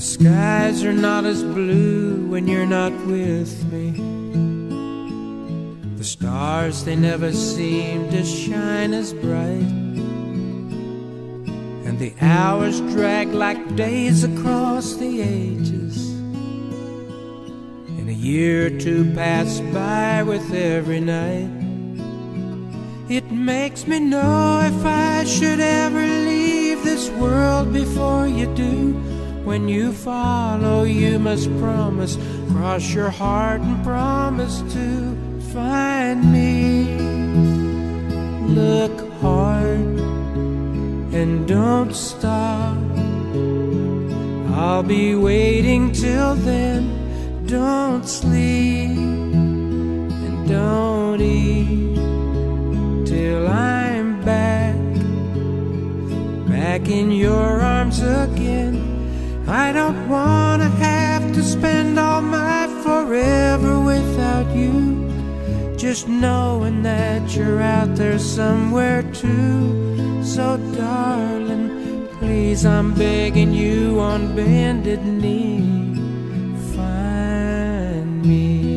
skies are not as blue when you're not with me. The stars, they never seem to shine as bright. And the hours drag like days across the ages. And a year or two pass by with every night. It makes me know if I should ever leave this world before you do. When you follow, you must promise, cross your heart and promise to find me. Look hard and don't stop. I'll be waiting till then. Don't sleep and don't eat till I'm back, back in your arms again. I don't want to have to spend all my forever without you. Just knowing that you're out there somewhere too. So, darling, please, I'm begging you on bended knee. Find me.